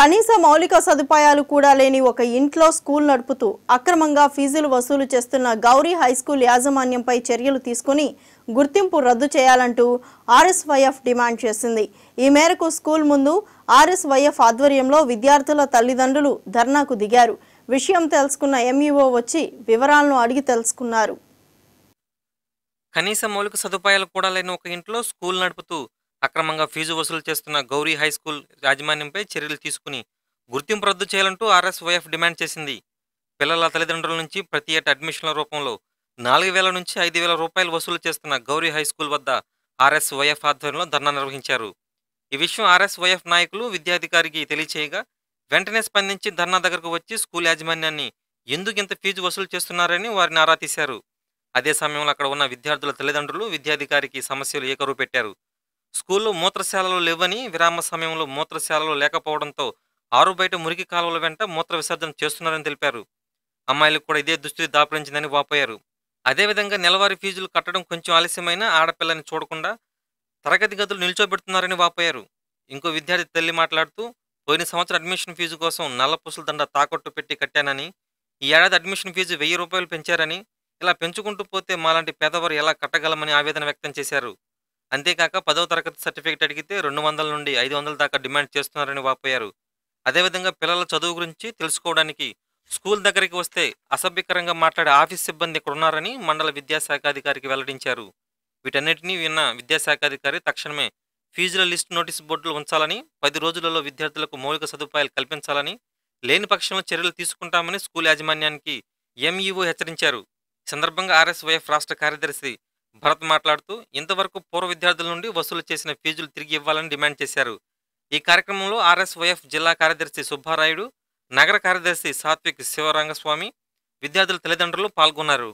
కనీస మౌలిక సదుపాయాలు కూడా లేని ఒక ఇంట్లో స్కూల్ నడుపుతూ అక్రమంగా ఫీజులు వసూలు చేస్తున్న గౌరీ హైస్కూల్ యాజమాన్యంపై చర్యలు తీసుకుని గుర్తింపు రద్దు చేయాలంటూ ఆర్ఎస్వైఎఫ్ డిమాండ్ చేసింది. ఈ మేరకు స్కూల్ ముందు ఆర్ఎస్వైఎఫ్ ఆధ్వర్యంలో విద్యార్థుల తల్లిదండ్రులు ధర్నాకు దిగారు. విషయం తెలుసుకున్న ఎంఈఓ వచ్చి వివరాలను అడిగి తెలుసుకున్నారు. కనీస మౌలిక సదుపాయాలు కూడా లేని ఒక ఇంట్లో స్కూల్ నడుపుతూ అక్రమంగా ఫీజు వసూలు చేస్తున్న గౌరీ హై స్కూల్ యాజమాన్యంపై చర్యలు తీసుకుని గుర్తింపు రద్దు చేయాలంటూ ఆర్ఎస్వైఎఫ్ డిమాండ్ చేసింది. పిల్లల తల్లిదండ్రుల నుంచి ప్రతి ఏటా అడ్మిషన్ల రూపంలో నాలుగు వేల నుంచి ఐదు వేల రూపాయలు వసూలు చేస్తున్న గౌరీ హై స్కూల్ వద్ద ఆర్ఎస్వైఎఫ్ ఆధ్వర్యంలో ధర్నా నిర్వహించారు. ఈ విషయం ఆర్ఎస్వైఎఫ్ నాయకులు విద్యాధికారికి తెలియచేయగా వెంటనే స్పందించి ధర్నా దగ్గరకు వచ్చి స్కూల్ యాజమాన్యాన్ని ఎందుకు ఇంత ఫీజు వసూలు చేస్తున్నారని వారిని ఆరా తీశారు. అదే సమయంలో అక్కడ ఉన్న విద్యార్థుల తల్లిదండ్రులు విద్యాధికారికి సమస్యలు ఏకరువు పెట్టారు స్కూల్లో మూత్రశాలలు లేవని విరామ సమయంలో మూత్రశాలలు లేకపోవడంతో ఆరు బయట మురికి కాలువల వెంట మూత్ర విసర్జన చేస్తున్నారని తెలిపారు. అమ్మాయిలకు కూడా ఇదే దుస్థితి దాపరించిందని వాపోయారు. అదేవిధంగా నెలవారీ ఫీజులు కట్టడం కొంచెం ఆలస్యమైన ఆడపిల్లని చూడకుండా తరగతి గదులు నిల్చోబెడుతున్నారని వాపోయారు. ఇంకో విద్యార్థి తల్లి మాట్లాడుతూ పోయిన సంవత్సరం అడ్మిషన్ ఫీజు కోసం నల్ల పూసల దండ తాకట్టు పెట్టి కట్టానని ఈ ఏడాది అడ్మిషన్ ఫీజు వెయ్యి రూపాయలు పెంచారని ఇలా పెంచుకుంటూ పోతే మాలాంటి పేదవారు ఎలా కట్టగలమని ఆవేదన వ్యక్తం చేశారు. అంతేకాక పదవ తరగతి సర్టిఫికేట్ అడిగితే రెండు వందల నుండి ఐదు వందల దాకా డిమాండ్ చేస్తున్నారని వాపోయారు. అదేవిధంగా పిల్లల చదువు గురించి తెలుసుకోవడానికి స్కూల్ దగ్గరికి వస్తే అసభ్యకరంగా మాట్లాడే ఆఫీస్ సిబ్బంది ఇక్కడ ఉన్నారని మండల విద్యాశాఖ అధికారికి వెల్లడించారు. వీటన్నిటినీ విన్న విద్యాశాఖ అధికారి తక్షణమే ఫీజుల లిస్ట్ నోటీస్ బోర్డులు ఉంచాలని పది రోజులలో విద్యార్థులకు మౌలిక సదుపాయాలు కల్పించాలని లేని పక్షంలో చర్యలు తీసుకుంటామని స్కూల్ యాజమాన్యానికి ఎంఈఓ హెచ్చరించారు. సందర్భంగా ఆర్ఎస్వైఎఫ్ రాష్ట్ర కార్యదర్శి భరత్ మాట్లాడుతూ ఇంతవరకు పూర్వ విద్యార్థుల నుండి వసూలు చేసిన ఫీజులు తిరిగి ఇవ్వాలని డిమాండ్ చేశారు. ఈ కార్యక్రమంలో ఆర్ఎస్వైఎఫ్ జిల్లా కార్యదర్శి సుబ్బారాయుడు నగర కార్యదర్శి సాత్విక్ శివరంగస్వామి విద్యార్థుల తల్లిదండ్రులు పాల్గొన్నారు.